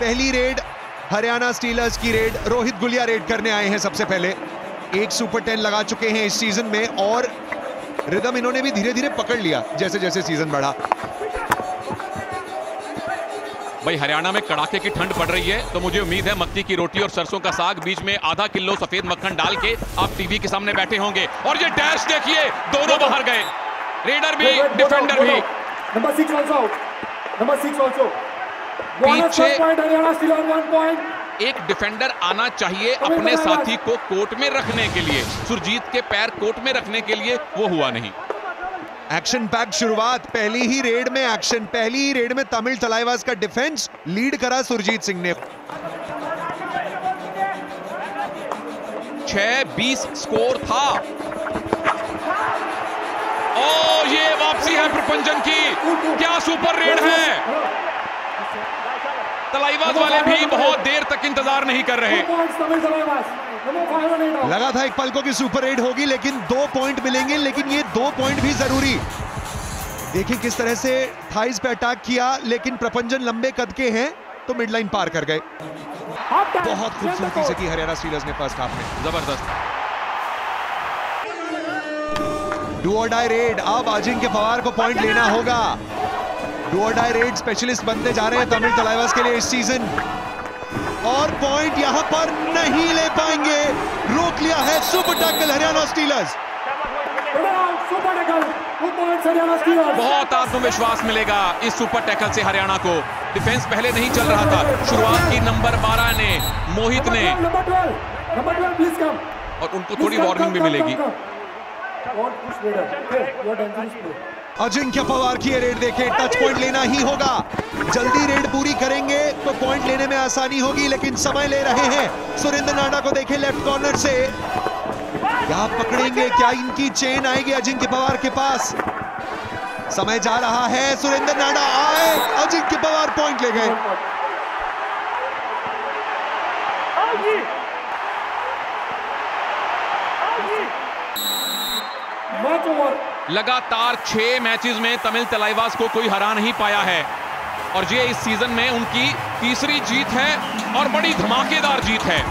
पहली raid Haryana Steelers की raid Rohit Gulia raid करने आए हैं सबसे पहले। एक सुपर टेन लगा चुके हैं इस सीज़न में और रिदम इन्होंने भी धीरे धीरे पकड़ लिया जैसे जैसे सीज़न बढ़ा। भाई हरियाणा में कड़ाके की ठंड पड़ रही है तो मुझे उम्मीद है मक्की की रोटी और सरसों का साग बीच में आधा किलो सफ़ेद मक्खन डाल के आप टीवी के सामने बैठे होंगे। और ये डैश देखिए दोनों बाहर गए। रेडर भी डिफेंडर भी। also. Out. Number six also. Bonus पीछे-. एक डिफेंडर आना चाहिए अपने साथी को कोर्ट में रखने के लिए। सुरजीत के पैर कोर्ट में रखने के लिए वो हुआ नहीं। एक्शन पैक शुरुआत पहली ही रेड में एक्शन पहली ही रेड में तमिल तलाईवास का डिफेंस लीड करा सुरजीत सिंह ने। छह बीस स्कोर था। ओ ये वापसी है प्रपंचन की। क्या सुपर रेड है? तलाईवास वाले भी बहुत देर तक इंतज़ार नहीं कर रहे. लगा था एक पलकों की सुपर रेड होगी लेकिन दो पॉइंट मिलेंगे लेकिन ये दो पॉइंट भी ज़रूरी। देखिए किस तरह से थाइस पे अटैक किया लेकिन प्रपंजन लंबे कद के हैं तो मिड लाइन पार कर गए। बहुत खूबसूरती से की हरियाणा स्टीलर्स ने फ़र्स्ट हाफ़ में। ज़बरदस्त। डू और डाई रेड अब अजिंक्य पवार को पॉइंट लेना होगा। डू डाई रेड स्पेशलिस्ट बनते जा रहे हैं तमिल तलाईवास के लिए इस सीज़न और पॉइंट यहाँ पर नहीं ले पाएँगे। रोक लिया है सुपर टैकल हरियाणा स्टीलर्स. बहुत आत्मविश्वास मिलेगा इस सुपर टैकल से हरियाणा को। डिफेंस पहले नहीं चल रहा था। शुरुआत की नंबर 12 ने मोहित ने। 12, number 12. Number 12, please come. और उनको थोड़ी वार्निंग भी मिलेगी अजिंक्य पवार की रेड देखें टच पॉइंट लेना ही होगा। जल्दी रेड पूरी करेंगे तो पॉइंट लेने में आसानी होगी लेकिन समय ले रहे हैं। सुरेंद्र नाडा को देखें लेफ़्ट कॉर्नर से। क्या पकड़ेंगे क्या इनकी चेन आएगी अजिंक्य पवार के पास? समय जा रहा है सुरेंद्र नाडा आए अजिंक्य पवार पॉइंट ले गए. लगातार छह मैचेस में तमिल तलाईवास को कोई हरा नहीं पाया है। और ये इस सीज़न में उनकी तीसरी जीत है और बड़ी धमाकेदार जीत है।